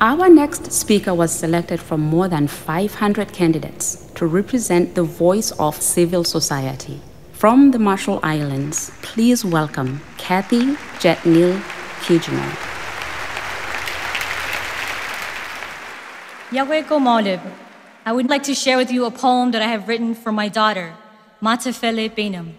Our next speaker was selected from more than 500 candidates to represent the voice of civil society. From the Marshall Islands, please welcome Kathy Jetnil Molib, I would like to share with you a poem that I have written for my daughter, Matafele Peinem.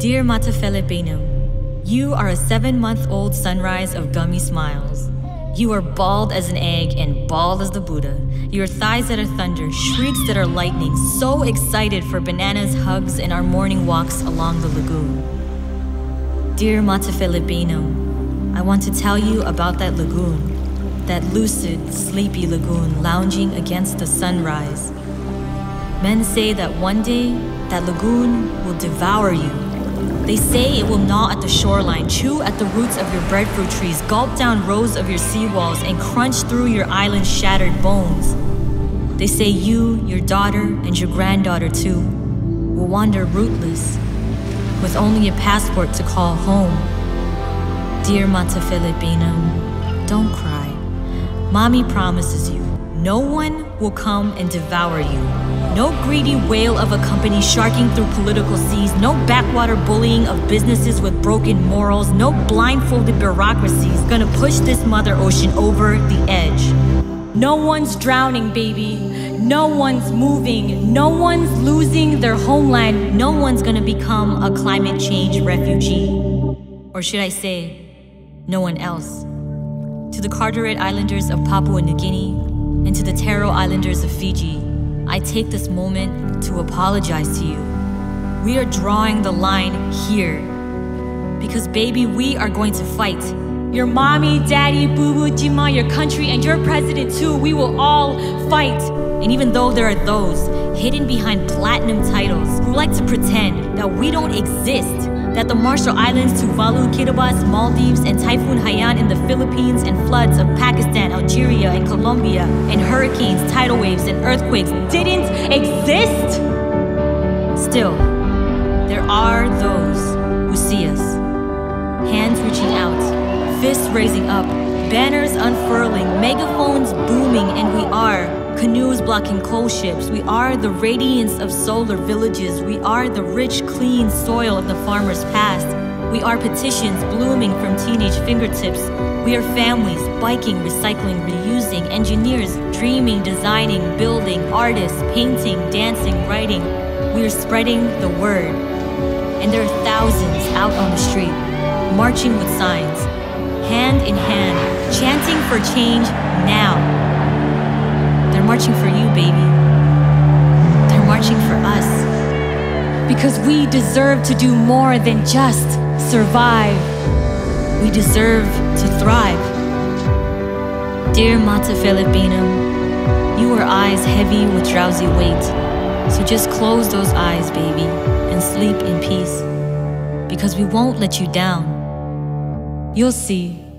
Dear Peinem, you are a seven month old sunrise of gummy smiles. You are bald as an egg and bald as the Buddha. Your thighs that are thunder, shrieks that are lightning, so excited for bananas, hugs, and our morning walks along the lagoon. Dear Peinem, I want to tell you about that lagoon, that lucid, sleepy lagoon lounging against the sunrise. Men say that one day that lagoon will devour you they say it will gnaw at the shoreline, chew at the roots of your breadfruit trees, gulp down rows of your seawalls, and crunch through your island's shattered bones. They say you, your daughter, and your granddaughter too, will wander rootless, with only a passport to call home. Dear Matafele Peinem, don't cry. Mommy promises you, no one will come and devour you. No greedy whale of a company sharking through political seas, no backwater bullying of businesses with broken morals, no blindfolded bureaucracies gonna push this mother ocean over the edge. No one's drowning, baby. No one's moving. No one's losing their homeland. No one's gonna become a climate change refugee. Or should I say, no one else. To the Carteret Islanders of Papua New Guinea Islanders of Fiji, I take this moment to apologize to you. We are drawing the line here. Because, baby, we are going to fight. Your mommy, daddy, boo boo, Jima, your country, and your president too, we will all fight. And even though there are those hidden behind platinum titles who like to pretend that we don't exist, that the Marshall Islands, Tuvalu, Kiribati, Maldives, and Typhoon Haiyan in the Philippines, and floods of Pakistan, Algeria, and Colombia, and hurricanes, tidal waves, and earthquakes didn't exist? Still, there are those who see us. Hands reaching out, fists raising up, banners unfurling, megaphones booming, and we are Canoes blocking coal ships. We are the radiance of solar villages. We are the rich, clean soil of the farmer's past. We are petitions blooming from teenage fingertips. We are families biking, recycling, reusing, engineers dreaming, designing, building, artists painting, dancing, writing. We are spreading the word. And there are thousands out on the street, marching with signs, hand in hand, chanting for change now marching for you, baby. They're marching for us. Because we deserve to do more than just survive. We deserve to thrive. Dear Mata Peinem, you are eyes heavy with drowsy weight. So just close those eyes, baby, and sleep in peace. Because we won't let you down. You'll see